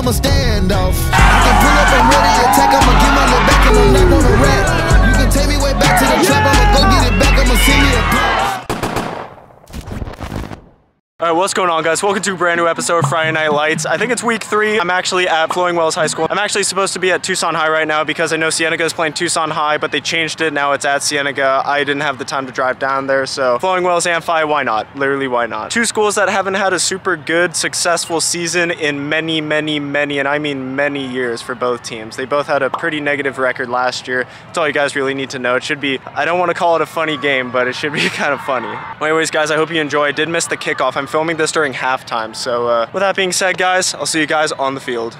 I'm a standoff. I can pull up and All right, what's going on guys? Welcome to a brand new episode of Friday Night Lights. I think it's week three. I'm actually at Flowing Wells High School. I'm actually supposed to be at Tucson High right now because I know Cienega is playing Tucson High, but they changed it. Now it's at Cienega. I didn't have the time to drive down there, so Flowing Wells Amphi, why not? Literally, why not? Two schools that haven't had a super good, successful season in many, many, many, and I mean many years for both teams. They both had a pretty negative record last year. That's all you guys really need to know. It should be, I don't want to call it a funny game, but it should be kind of funny. Anyways, guys, I hope you enjoy. I did miss the kickoff. I'm filming this during halftime. So uh, with that being said, guys, I'll see you guys on the field.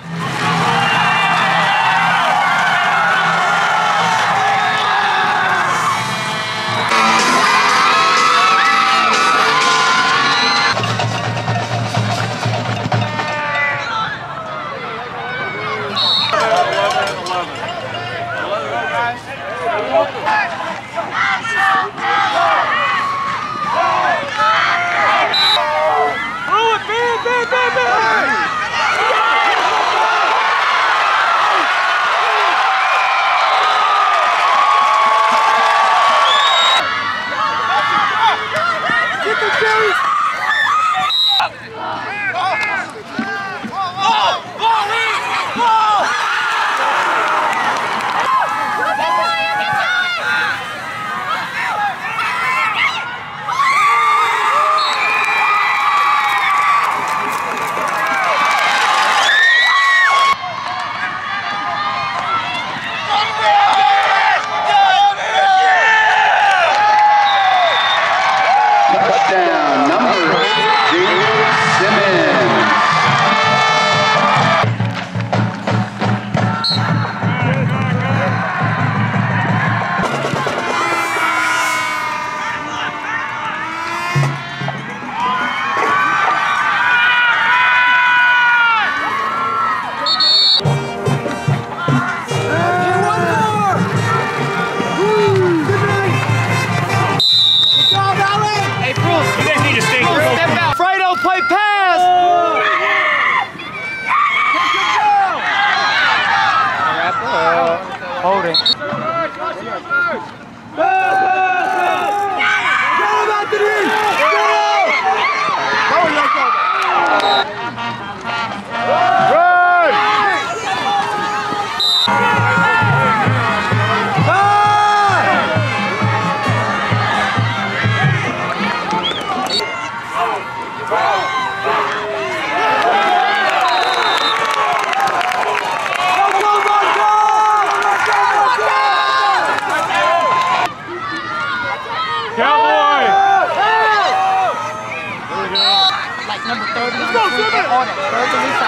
And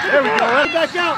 There we go, right back out.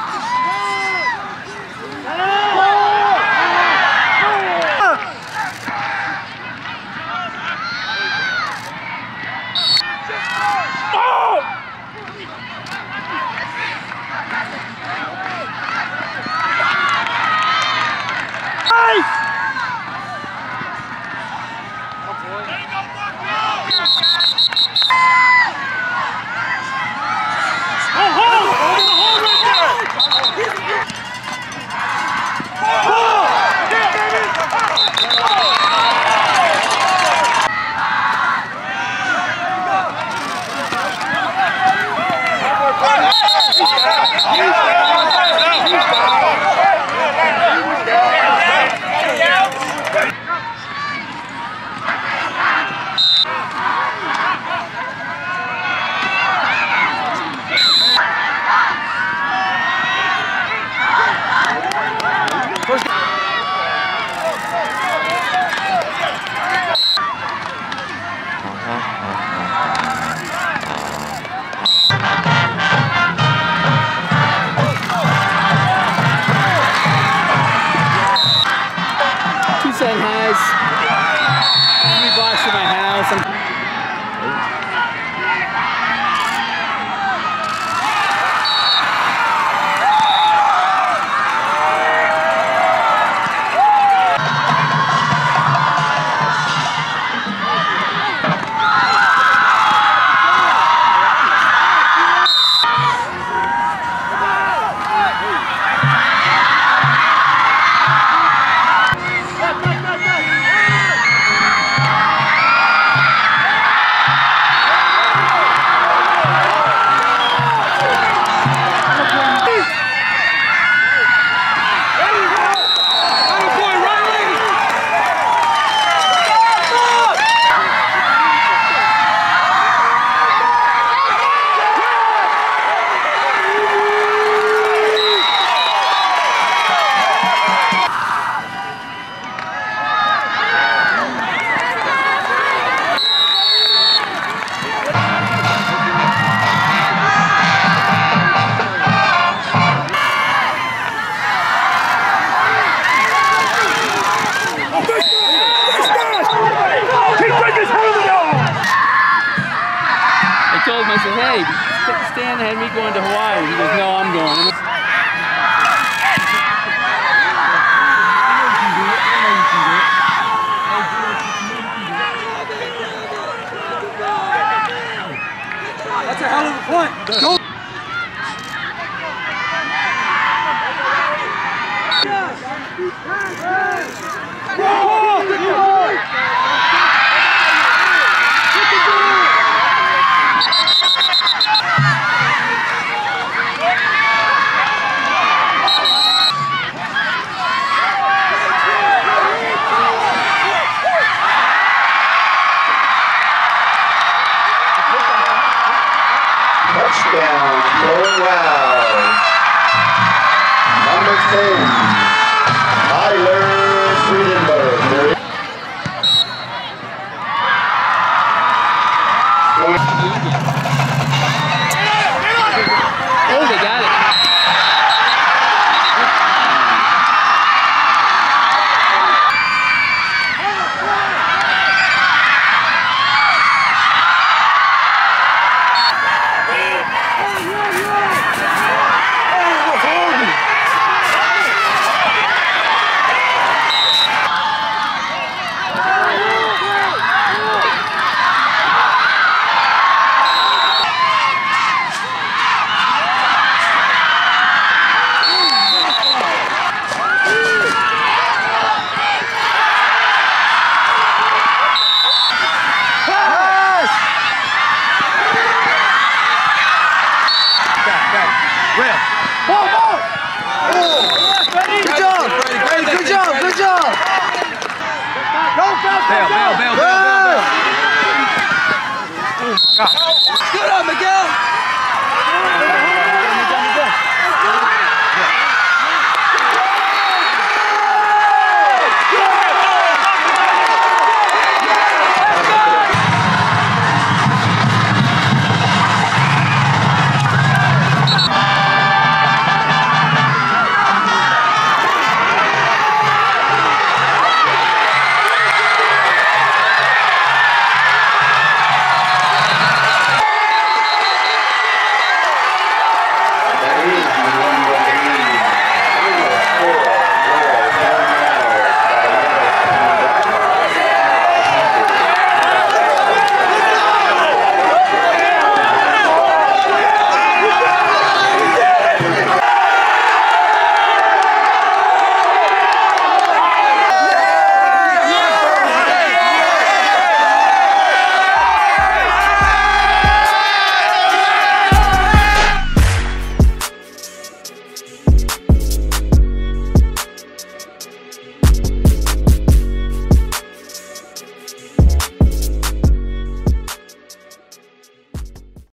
Stan had me going to Hawaii. He goes, no, I'm going. That's a hell of a punt. Go.